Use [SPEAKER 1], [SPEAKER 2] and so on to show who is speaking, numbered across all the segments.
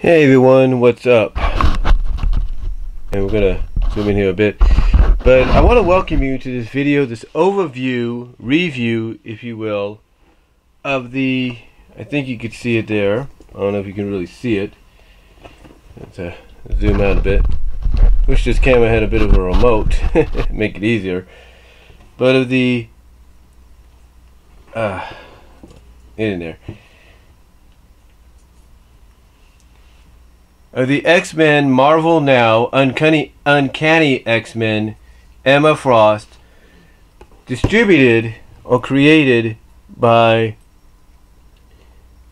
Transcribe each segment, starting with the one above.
[SPEAKER 1] Hey everyone, what's up? And we're gonna zoom in here a bit. But I want to welcome you to this video, this overview, review, if you will, of the, I think you could see it there. I don't know if you can really see it. Let's uh, zoom out a bit. Wish this camera had a bit of a remote, make it easier. But of the, uh, in there. The X-Men Marvel Now Uncanny Uncanny X-Men Emma Frost distributed or created by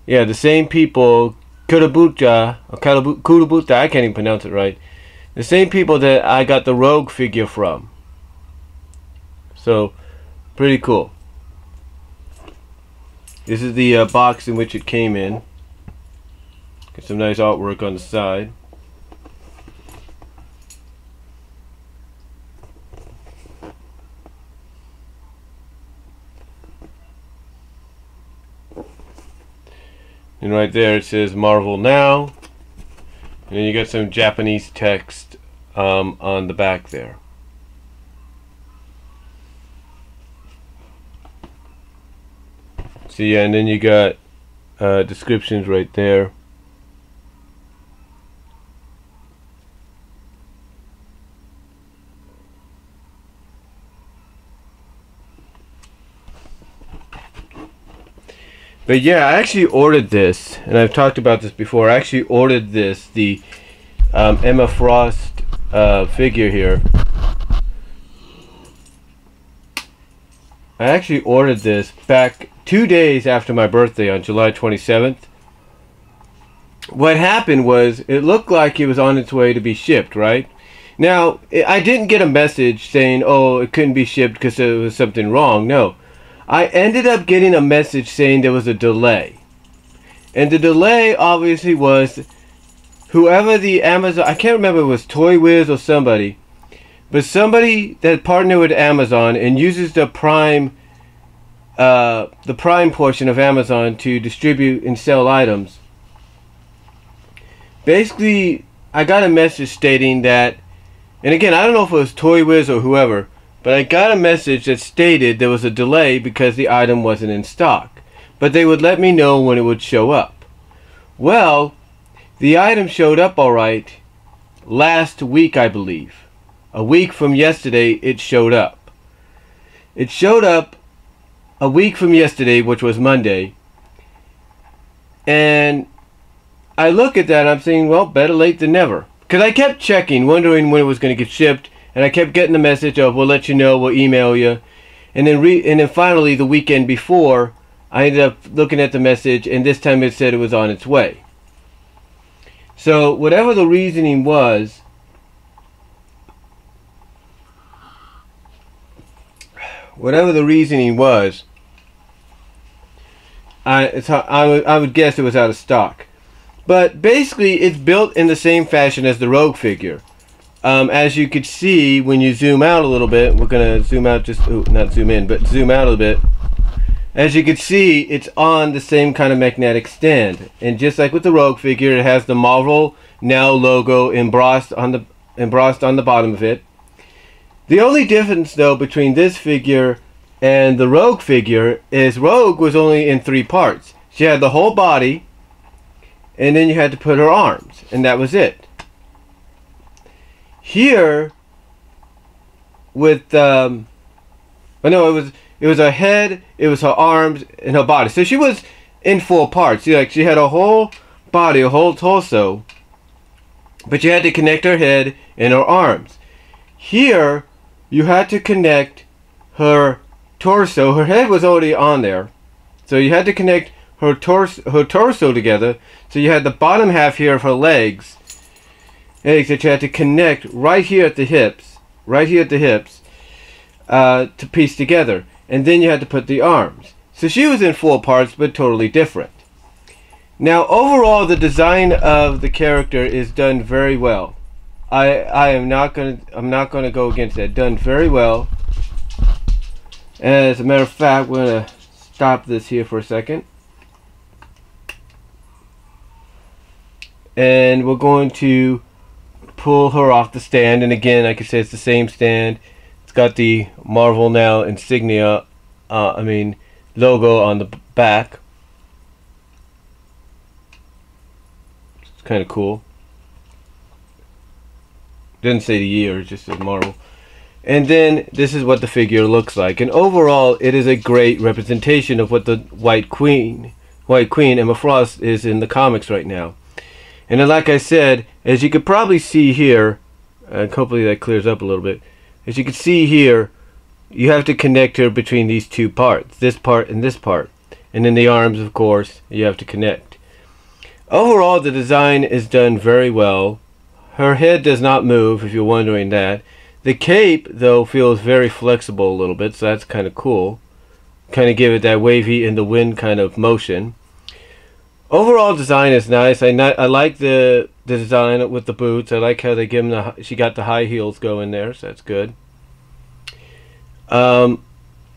[SPEAKER 1] yeah the same people Kurabuta or Kurabuta I can't even pronounce it right. The same people that I got the Rogue figure from. So pretty cool. This is the uh, box in which it came in Get some nice artwork on the side. And right there it says Marvel Now. And then you got some Japanese text um, on the back there. See, and then you got uh, descriptions right there. But yeah, I actually ordered this, and I've talked about this before. I actually ordered this, the um, Emma Frost uh, figure here. I actually ordered this back two days after my birthday on July 27th. What happened was, it looked like it was on its way to be shipped, right? Now, I didn't get a message saying, oh, it couldn't be shipped because there was something wrong. No. I ended up getting a message saying there was a delay. And the delay obviously was whoever the Amazon, I can't remember it was Toy Wiz or somebody, but somebody that partnered with Amazon and uses the Prime, uh, the Prime portion of Amazon to distribute and sell items. Basically, I got a message stating that, and again, I don't know if it was Toy Wiz or whoever, but I got a message that stated there was a delay because the item wasn't in stock. But they would let me know when it would show up. Well, the item showed up alright last week, I believe. A week from yesterday, it showed up. It showed up a week from yesterday, which was Monday. And I look at that I'm saying, well, better late than never. Because I kept checking, wondering when it was going to get shipped and I kept getting the message of we'll let you know, we'll email you, and then re- and then finally the weekend before, I ended up looking at the message, and this time it said it was on its way. So whatever the reasoning was, whatever the reasoning was, I I would I would guess it was out of stock. But basically, it's built in the same fashion as the Rogue figure. Um, as you could see when you zoom out a little bit, we're going to zoom out just, ooh, not zoom in, but zoom out a bit. As you can see, it's on the same kind of magnetic stand. And just like with the Rogue figure, it has the Marvel Now logo embossed on the, embossed on the bottom of it. The only difference though between this figure and the Rogue figure is Rogue was only in three parts. She had the whole body, and then you had to put her arms, and that was it. Here, with um, but no, it was it was her head, it was her arms, and her body. So she was in four parts. See, like she had a whole body, a whole torso, but you had to connect her head and her arms. Here, you had to connect her torso. Her head was already on there, so you had to connect her torso, her torso together. So you had the bottom half here of her legs, eggs that you had to connect right here at the hips, right here at the hips, uh, to piece together. And then you had to put the arms. So she was in four parts, but totally different. Now, overall, the design of the character is done very well. I I am not gonna I'm not gonna go against that. Done very well. As a matter of fact, we're gonna stop this here for a second. and we're going to pull her off the stand and again like I said it's the same stand. It's got the Marvel Now insignia uh, I mean logo on the back. It's kind of cool. Didn't say the year just says Marvel. And then this is what the figure looks like. And overall it is a great representation of what the White Queen White Queen Emma Frost is in the comics right now and then like I said, as you could probably see here, and hopefully that clears up a little bit, as you can see here, you have to connect her between these two parts, this part and this part. And then the arms, of course, you have to connect. Overall, the design is done very well. Her head does not move, if you're wondering that. The cape, though, feels very flexible a little bit, so that's kind of cool. Kind of give it that wavy in the wind kind of motion overall design is nice. I I like the the design with the boots. I like how they give them the. She got the high heels going there, so that's good. Um,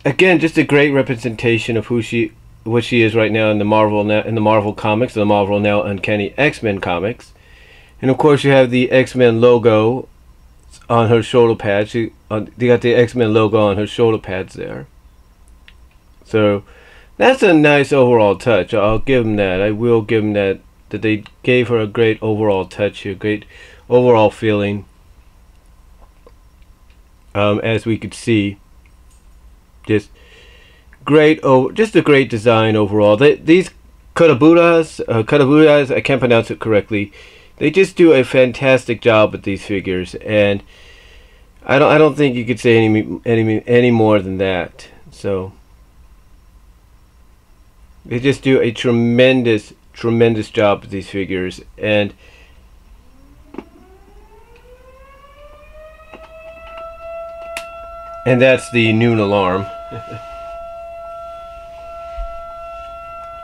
[SPEAKER 1] again, just a great representation of who she, what she is right now in the Marvel now in the Marvel comics, the Marvel now Uncanny X Men comics, and of course you have the X Men logo on her shoulder pads. She, uh, they got the X Men logo on her shoulder pads there. So that's a nice overall touch. I'll give them that. I will give them that. That they gave her a great overall touch, a great overall feeling. Um, as we could see, just great. Oh, just a great design overall. They, these Kataburas, uh, I can't pronounce it correctly. They just do a fantastic job with these figures, and I don't. I don't think you could say any any any more than that. So. They just do a tremendous, tremendous job with these figures. And and that's the noon alarm.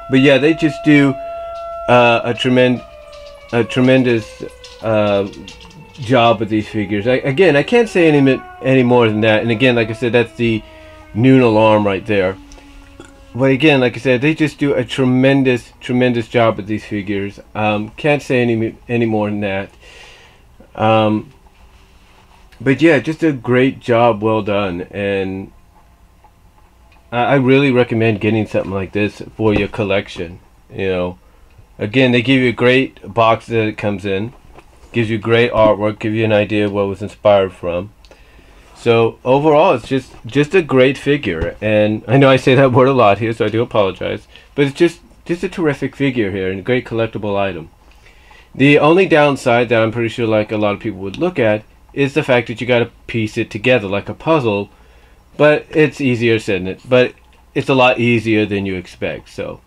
[SPEAKER 1] but yeah, they just do uh, a tremendous, a tremendous uh, job with these figures. I, again, I can't say any any more than that. And again, like I said, that's the noon alarm right there but again, like I said, they just do a tremendous, tremendous job with these figures. Um, can't say any any more than that. Um, but yeah, just a great job, well done, and I, I really recommend getting something like this for your collection. You know, again, they give you a great box that it comes in, gives you great artwork, give you an idea of what was inspired from. So overall, it's just just a great figure, and I know I say that word a lot here, so I do apologize. But it's just just a terrific figure here and a great collectible item. The only downside that I'm pretty sure like a lot of people would look at is the fact that you got to piece it together like a puzzle. But it's easier said than it. But it's a lot easier than you expect. So.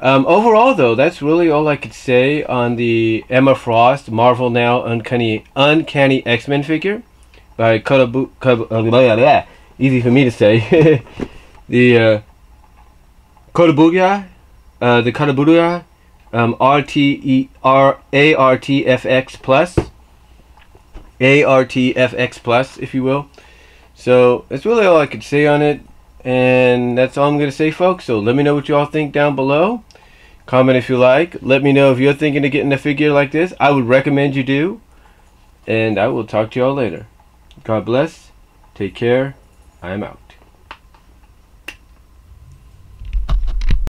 [SPEAKER 1] Um, overall, though, that's really all I could say on the Emma Frost Marvel Now Uncanny Uncanny X-Men figure by Karabu, uh, easy for me to say. the uh, Kotobukiya, uh, the Karaburuya, um, RTER, plus, ARTFX plus, if you will. So that's really all I could say on it, and that's all I'm gonna say, folks. So let me know what you all think down below. Comment if you like. Let me know if you're thinking of getting a figure like this. I would recommend you do. And I will talk to you all later. God bless. Take care. I am out.